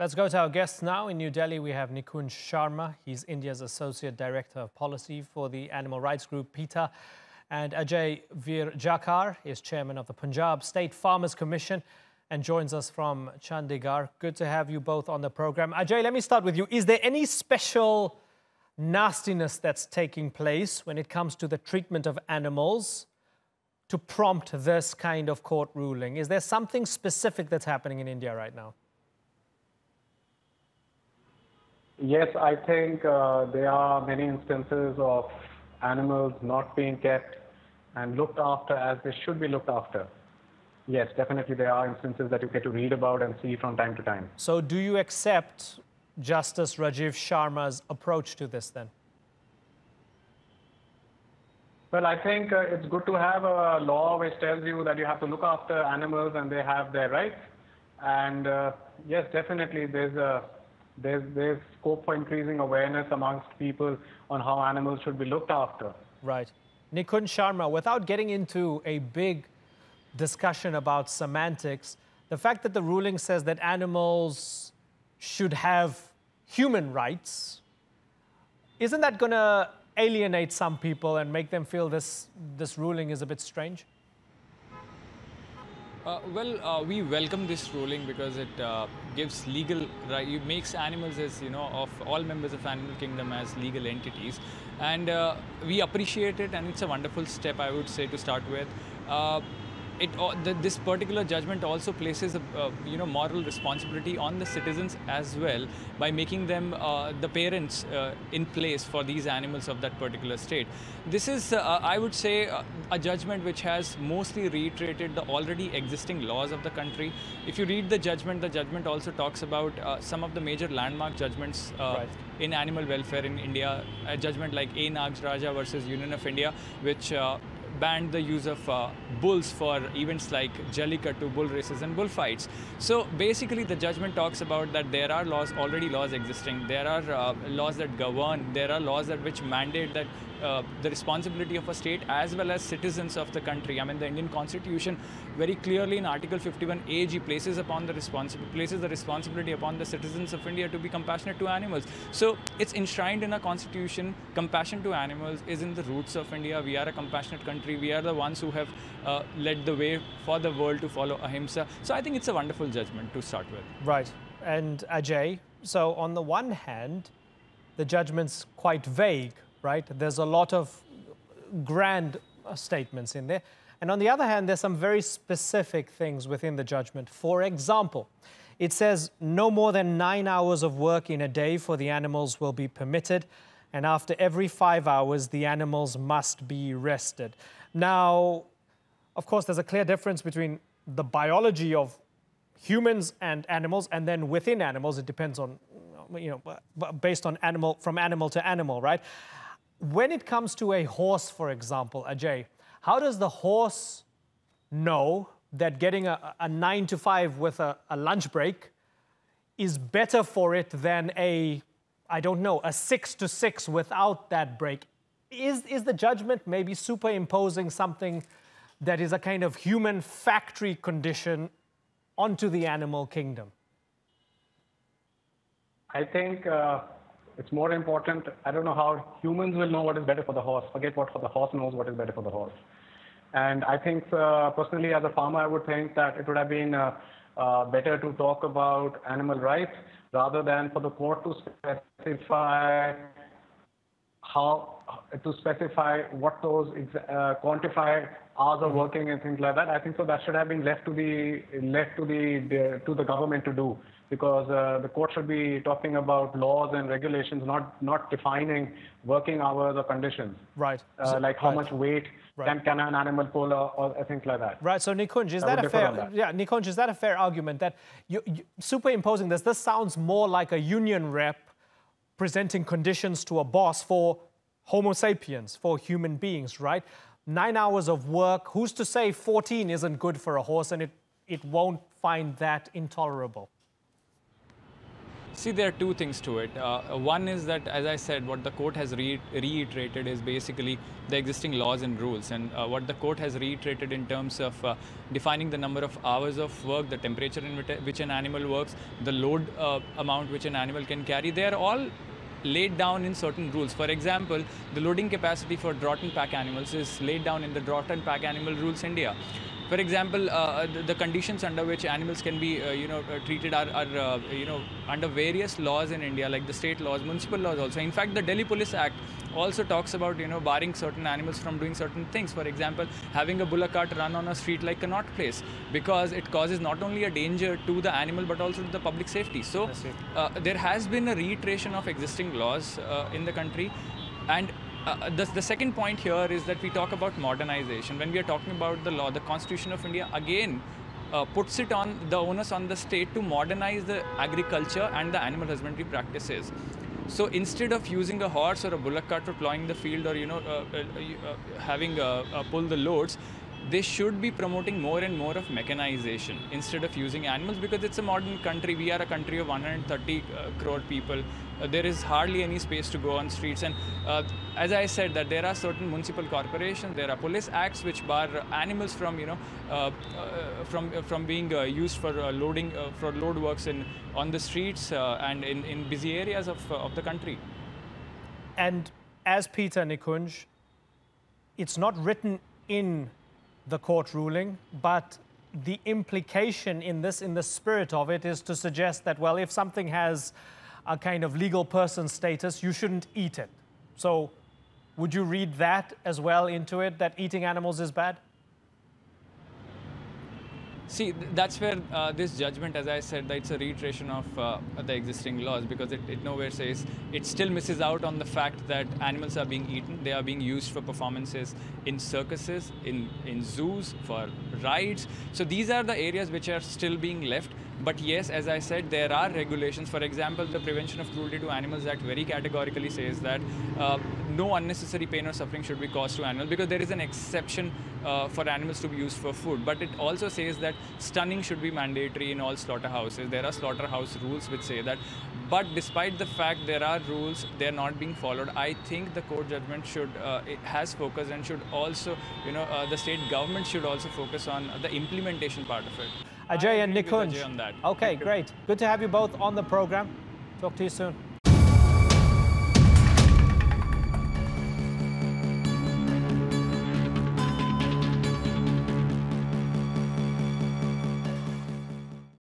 Let's go to our guests now. In New Delhi, we have Nikunj Sharma. He's India's Associate Director of Policy for the animal rights group PETA. And Ajay Vir Jakhar is Chairman of the Punjab State Farmers Commission and joins us from Chandigarh. Good to have you both on the program. Ajay, let me start with you. Is there any special nastiness that's taking place when it comes to the treatment of animals to prompt this kind of court ruling? Is there something specific that's happening in India right now? Yes, I think uh, there are many instances of animals not being kept and looked after as they should be looked after. Yes, definitely there are instances that you get to read about and see from time to time. So do you accept Justice Rajiv Sharma's approach to this then? Well, I think uh, it's good to have a law which tells you that you have to look after animals and they have their rights. And uh, yes, definitely there's a there's, there's scope for increasing awareness amongst people on how animals should be looked after. Right. Nikunj Sharma, without getting into a big discussion about semantics, the fact that the ruling says that animals should have human rights, isn't that going to alienate some people and make them feel this, this ruling is a bit strange? Uh, well, uh, we welcome this ruling because it uh, gives legal right. It makes animals as you know of all members of animal kingdom as legal entities, and uh, we appreciate it. And it's a wonderful step, I would say, to start with. Uh, it, uh, the, this particular judgment also places a uh, you know moral responsibility on the citizens as well by making them uh, the parents uh, in place for these animals of that particular state. This is, uh, I would say, uh, a judgment which has mostly reiterated the already existing laws of the country. If you read the judgment, the judgment also talks about some of the major landmark judgments right. in animal welfare in India. A judgment like A. Nagaraj versus Union of India, which banned the use of uh, bulls for events like Jallikattu, bull races and bullfights. So basically the judgment talks about that there are laws, already laws existing, there are uh, laws that govern, there are laws that which mandate that uh, the responsibility of a state as well as citizens of the country. I mean, the Indian Constitution very clearly in Article 51 AG places upon the responsibility places the responsibility upon the citizens of India to be compassionate to animals. So it's enshrined in our Constitution. Compassion to animals is in the roots of India. We are a compassionate country. We are the ones who have uh, led the way for the world to follow ahimsa. So I think it's a wonderful judgment to start with. Right. And Ajay, so on the one hand, the judgment's quite vague right? There's a lot of grand statements in there. And on the other hand, there's some very specific things within the judgment. For example, it says no more than nine hours of work in a day for the animals will be permitted. And after every five hours, the animals must be rested. Now, of course, there's a clear difference between the biology of humans and animals, and then within animals, it depends on, you know, based on animal, from animal to animal, right? when it comes to a horse, for example, Ajay, how does the horse know that getting a, a nine to five with a, a lunch break is better for it than a, I don't know, a six to six without that break? Is, is the judgment maybe superimposing something that is a kind of human factory condition onto the animal kingdom? I think uh, it's more important. I don't know how humans will know what is better for the horse. Forget what for the horse knows what is better for the horse. And I think uh, personally, as a farmer, I would think that it would have been uh, better to talk about animal rights rather than for the court to specify how to specify what those uh, quantify hours of working and things like that. I think so that should have been left to the left to the, the to the government to do because uh, the court should be talking about laws and regulations, not not defining working hours or conditions. Right. Uh, so, like how right. much weight right. can, can an animal pull or, or, things like that. Right. So Nikunj, is that a fair? That. Yeah, Nikunj, is that a fair argument that you, you, superimposing this? This sounds more like a union rep presenting conditions to a boss for Homo sapiens, for human beings, right? Nine hours of work. Who's to say 14 isn't good for a horse and it, it won't find that intolerable? See, there are two things to it. Uh, one is that, as I said, what the court has re- reiterated is basically the existing laws and rules. And uh, what the court has reiterated in terms of uh, defining the number of hours of work, the temperature in which an animal works, the load uh, amount which an animal can carry, they are all laid down in certain rules. For example, the loading capacity for draught and pack animals is laid down in the Draught and Pack Animal Rules India. For example, uh, the, the, conditions under which animals can be, uh, you know, uh, treated are, are uh, you know, under various laws in India, like the state laws, municipal laws also. In fact, the Delhi Police Act also talks about, you know, barring certain animals from doing certain things. For example, having a bullock cart run on a street like a Connaught Place, because it causes not only a danger to the animal but also to the public safety. So uh, there has been a reiteration of existing laws uh, in the country, and uh, the, the second point here is that we talk about modernization. When we are talking about the law, the Constitution of India again uh, puts it on the onus on the state to modernize the agriculture and the animal husbandry practices. So instead of using a horse or a bullock cart for plowing the field or you know uh, uh, uh having pull the loads, they should be promoting more and more of mechanization instead of using animals because it's a modern country. We are a country of 130 uh, crore people. Uh, there is hardly any space to go on streets. And uh, as I said, that there are certain municipal corporations, there are police acts which bar animals from, you know, uh, uh, from uh, from being used for loading for load works in on the streets and in, in busy areas of of the country. And as PETA Nikunj, it's not written in the court ruling, but the implication in this, in the spirit of it, is to suggest that, well, if something has a kind of legal person status, you shouldn't eat it. So would you read that as well into it, that eating animals is bad? See, that's where uh, this judgment, as I said, that it's a reiteration of uh, the existing laws because it, it, nowhere says it still misses out on the fact that animals are being eaten. They are being used for performances in circuses, in, in zoos, for rides. So these are the areas which are still being left. But yes, as I said, there are regulations. For example, the Prevention of Cruelty to Animals Act very categorically says that uh, no unnecessary pain or suffering should be caused to animals because there is an exception uh, for animals to be used for food. But it also says that stunning should be mandatory in all slaughterhouses. There are slaughterhouse rules which say that. But despite the fact there are rules, they are not being followed. I think the court judgment should uh, has focused and should also, you know, uh, the state government should also focus on the implementation part of it. Ajay and Nikunj. Okay, great. Good to have you both on the program. Talk to you soon.